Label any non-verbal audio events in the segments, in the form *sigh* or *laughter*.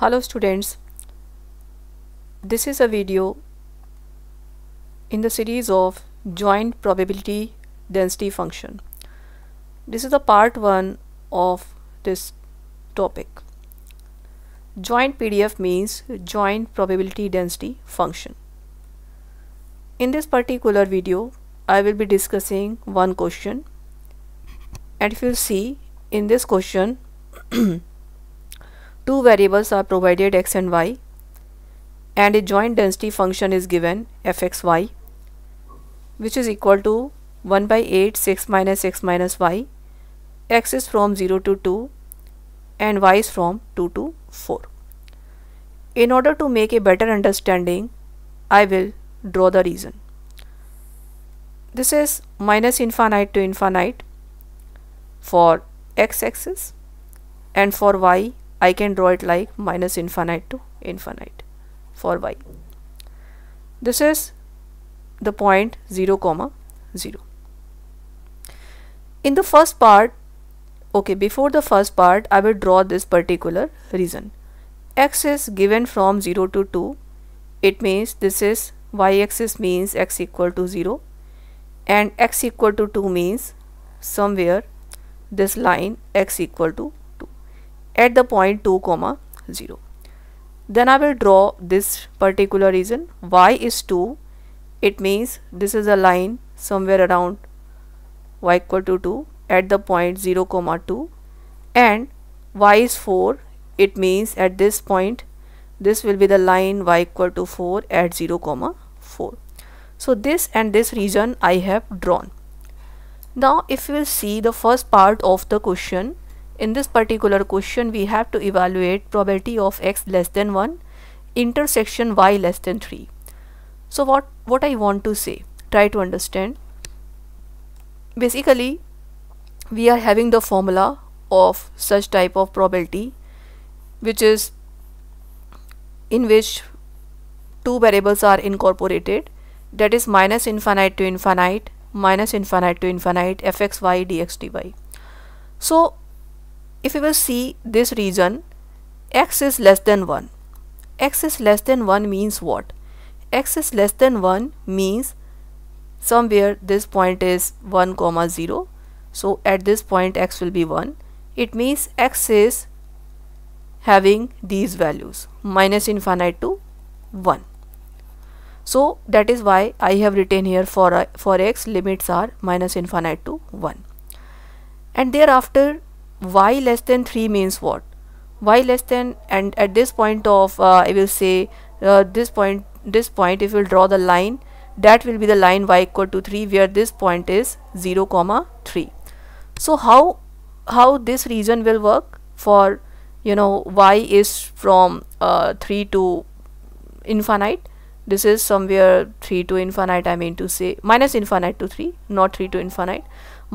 Hello students, this is a video in the series of joint probability density function. This is the part 1 of this topic. Joint PDF means joint probability density function. In this particular video, I will be discussing one question and if you see in this question *clears throat* two variables are provided x and y and a joint density function is given fxy which is equal to 1 by 8 6 minus x minus y. X is from 0 to 2 and y is from 2 to 4 in order to make a better understanding I will draw the reason. This is minus infinite to infinite for x-axis and for y I can draw it like minus infinite to infinite for y. This is the point 0 comma 0. In the first part, okay, before the first part, I will draw this particular reason. x is given from 0 to 2. It means this is y-axis means x equal to 0 and x equal to 2 means somewhere this line x equal to at the point 2 comma 0 then I will draw this particular region y is 2 it means this is a line somewhere around y equal to 2 at the point 0 comma 2 and y is 4 it means at this point this will be the line y equal to 4 at 0 comma 4 so this and this region I have drawn. Now if we will see the first part of the question in this particular question we have to evaluate probability of x less than 1 intersection y less than 3. So what, what I want to say, try to understand. Basically we are having the formula of such type of probability which is in which two variables are incorporated that is minus infinite to infinite minus infinite to infinite fxy dx dy. So if we will see this region x is less than 1 x is less than 1 means what? x is less than 1 means somewhere this point is 1 comma 0 so at this point x will be 1 it means x is having these values minus infinite to 1 so that is why I have written here for uh, for x limits are minus infinite to 1 and thereafter y less than 3 means what? y less than and at this point of uh, I will say uh, this point this point if we draw the line that will be the line y equal to 3 where this point is 0 comma 3 so how how this region will work for you know y is from uh, 3 to infinite this is somewhere 3 to infinite I mean to say minus infinite to 3 not 3 to infinite.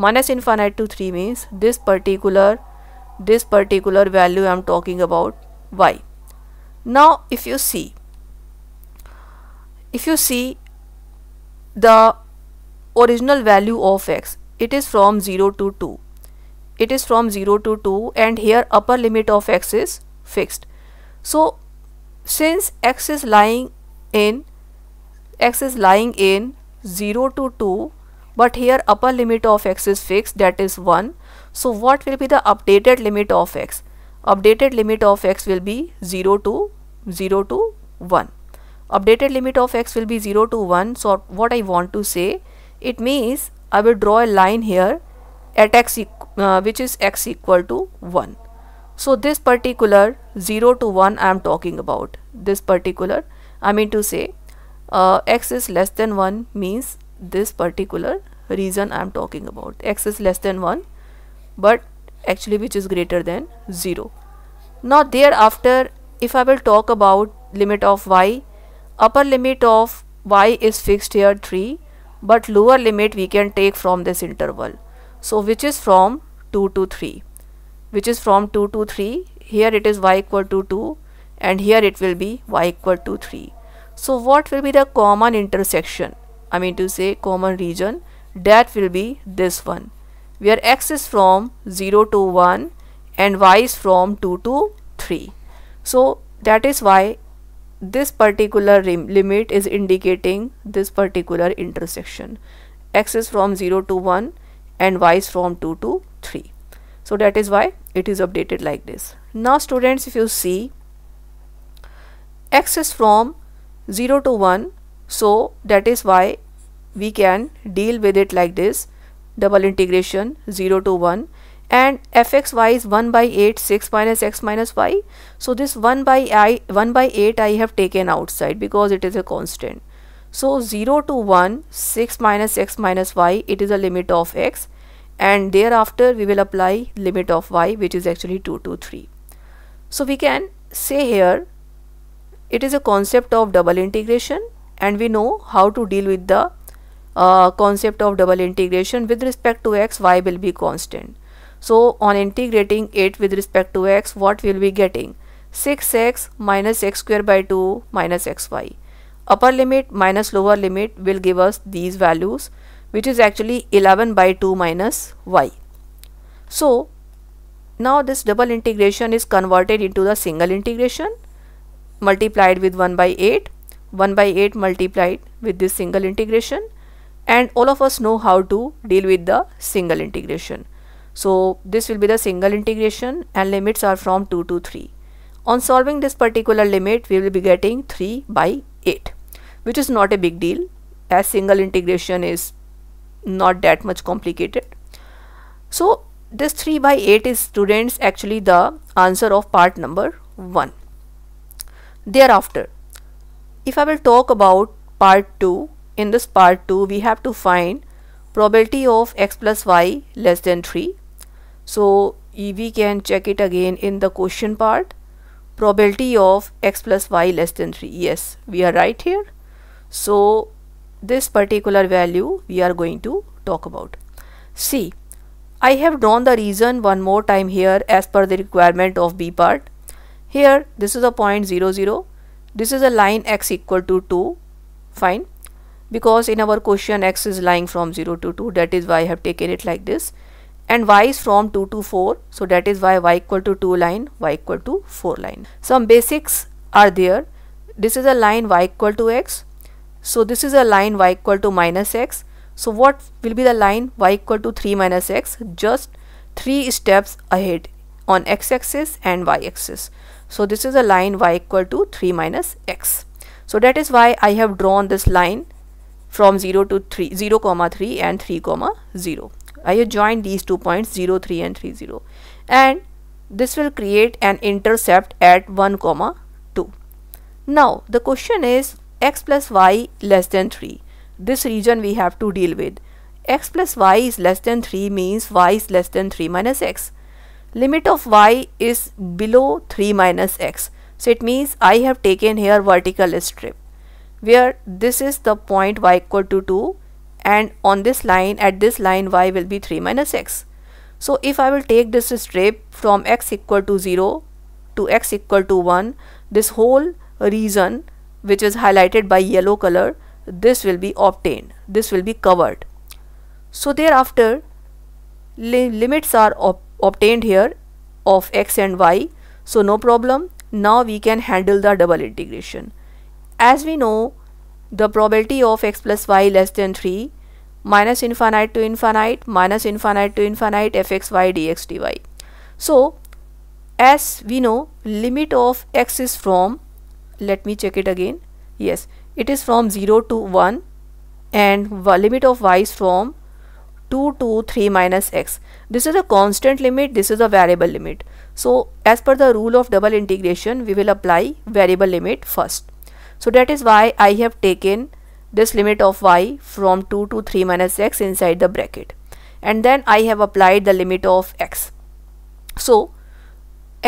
Minus infinite to 3 means this particular this particular value I'm talking about y. Now if you see if you see the original value of x it is from 0 to 2 it is from 0 to 2 and here upper limit of x is fixed. So since x is lying in x is lying in 0 to 2 but here upper limit of x is fixed that is 1 so what will be the updated limit of x? Updated limit of x will be 0 to 0 to 1 updated limit of x will be 0 to 1 so what I want to say it means I will draw a line here at x uh, which is x equal to 1 so this particular 0 to 1 I am talking about this particular I mean to say uh, x is less than 1 means this particular reason I am talking about. X is less than 1 but actually which is greater than 0 now thereafter if I will talk about limit of y upper limit of y is fixed here 3 but lower limit we can take from this interval. So which is from 2 to 3 which is from 2 to 3 here it is y equal to 2 and here it will be y equal to 3 so what will be the common intersection? I mean to say common region that will be this one where x is from 0 to 1 and y is from 2 to 3 so that is why this particular limit is indicating this particular intersection. x is from 0 to 1 and y is from 2 to 3 so that is why it is updated like this. Now students if you see x is from 0 to 1 so that is why we can deal with it like this. Double integration 0 to 1 and fxy is 1 by 8 6 minus x minus y. So this 1 by i 1 by 8 i have taken outside because it is a constant. So 0 to 1 6 minus x minus y it is a limit of x. And thereafter we will apply limit of y which is actually 2 to 3 so we can say here it is a concept of double integration and we know how to deal with the uh, concept of double integration with respect to x y will be constant. So on integrating it with respect to x what will be getting? 6x minus x square by 2 minus xy upper limit minus lower limit will give us these values which is actually 11 by 2 minus y. So now this double integration is converted into the single integration multiplied with 1 by 8 1 by 8 multiplied with this single integration and all of us know how to deal with the single integration. So this will be the single integration and limits are from 2 to 3 on solving this particular limit we will be getting 3 by 8 which is not a big deal as single integration is not that much complicated. So this 3 by 8 is students actually the answer of part number 1 thereafter. If I will talk about part 2 in this part 2 we have to find probability of x plus y less than 3 so we can check it again in the question part. Probability of x plus y less than 3 yes we are right here. So this particular value we are going to talk about. See I have drawn the reason one more time here as per the requirement of B part here this is a point 0 0 this is a line x equal to 2 fine. Because in our question x is lying from 0 to 2 that is why I have taken it like this. And y is from 2 to 4 so that is why y equal to 2 line y equal to 4 line. Some basics are there. This is a line y equal to x. So this is a line y equal to minus x. So what will be the line y equal to 3 minus x? Just 3 steps ahead on x-axis and y-axis so this is a line y equal to 3 minus x. So that is why I have drawn this line from 0 to 3, 0 comma 3 and 3 comma 0. I have joined these two points 0, 3 and 3, 0 and this will create an intercept at 1 comma 2. Now the question is x plus y less than 3. This region we have to deal with. x plus y is less than 3 means y is less than 3 minus x limit of y is below 3 minus x. So it means I have taken here vertical strip where this is the point y equal to 2 and on this line at this line y will be 3 minus x. So if I will take this strip from x equal to 0 to x equal to 1 this whole region which is highlighted by yellow color this will be obtained this will be covered. So thereafter li limits are obtained here of x and y. So no problem. Now we can handle the double integration. As we know the probability of x plus y less than 3 minus infinite to infinite minus infinite to infinite fxy dx dy. So as we know limit of x is from let me check it again. Yes it is from 0 to 1 and limit of y is from 2 to 3 minus x. This is a constant limit, this is a variable limit. So as per the rule of double integration, we will apply variable limit first. So that is why I have taken this limit of y from 2 to 3 minus x inside the bracket. And then I have applied the limit of x. So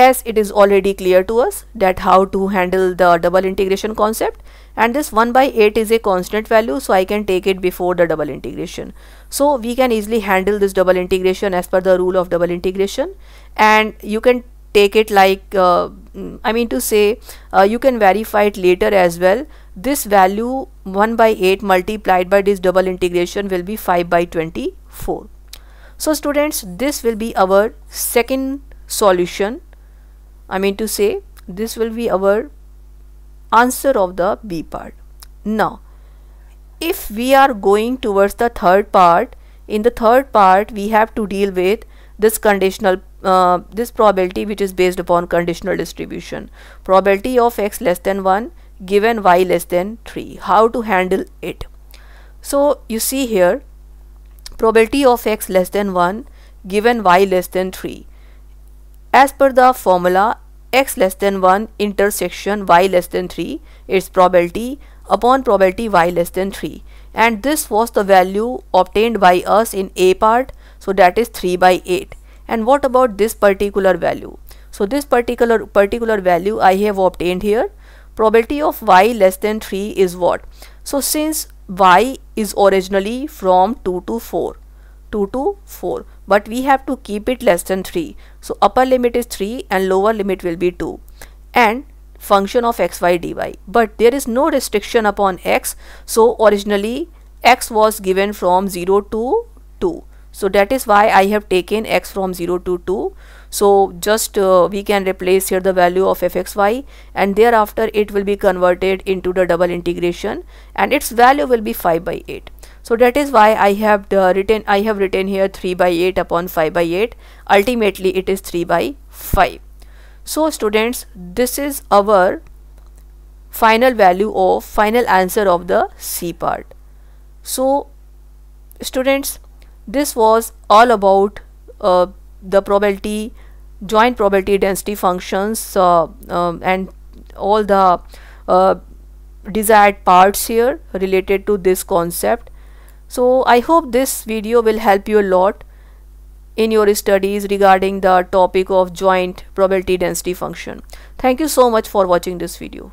as it is already clear to us that how to handle the double integration concept and this 1 by 8 is a constant value so I can take it before the double integration. So we can easily handle this double integration as per the rule of double integration and you can take it like uh, I mean to say uh, you can verify it later as well this value 1 by 8 multiplied by this double integration will be 5 by 24. So students this will be our second solution I mean to say this will be our answer of the B part. Now, if we are going towards the third part, in the third part we have to deal with this conditional uh, this probability which is based upon conditional distribution. Probability of x less than 1 given y less than 3 how to handle it? So you see here probability of x less than 1 given y less than 3 as per the formula x less than 1 intersection y less than 3 its probability upon probability y less than 3 and this was the value obtained by us in a part. So that is 3 by 8 and what about this particular value? So this particular particular value I have obtained here. Probability of y less than 3 is what? So since y is originally from 2 to 4 2 to 4 but we have to keep it less than 3 so upper limit is 3 and lower limit will be 2 and function of xy dy. But there is no restriction upon x. So originally x was given from 0 to 2 so that is why I have taken x from 0 to 2 so just uh, we can replace here the value of fxy and thereafter it will be converted into the double integration. And its value will be 5 by 8 so that is why I have written I have written here 3 by 8 upon 5 by 8 ultimately it is 3 by 5 so students this is our final value of final answer of the C part. So students this was all about uh, the probability joint probability density functions uh, um, and all the uh, desired parts here related to this concept so i hope this video will help you a lot in your studies regarding the topic of joint probability density function. Thank you so much for watching this video